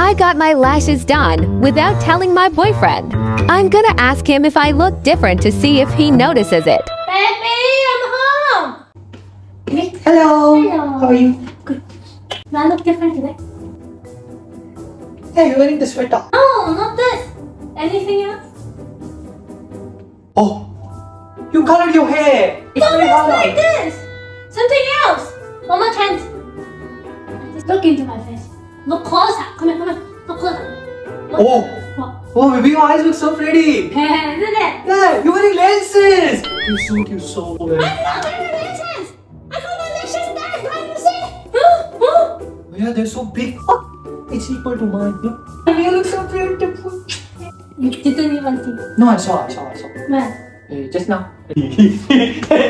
I got my lashes done without telling my boyfriend. I'm gonna ask him if I look different to see if he notices it. Baby, I'm home. Hello. Hello. How are you? Good. Do I look different today? Hey, you're wearing the sweater. No, not this. Anything else? Oh, you colored your hair. It's No, very it's like this. Something else. One more chance. Just look into my face. Look closer. Come here, come here. Look closer. Look. Oh, What? oh, baby, your eyes look so pretty. Isn't it? Yeah, you're wearing lenses. You suit you so well. I'm not wearing lashes. I got my lashes back. Can you see? Huh? Huh? Oh, yeah, they're so big. Oh, it's equal to mine. Look, you look so beautiful. You didn't even see. No, I saw, I saw, I saw. Man. Eh, just now.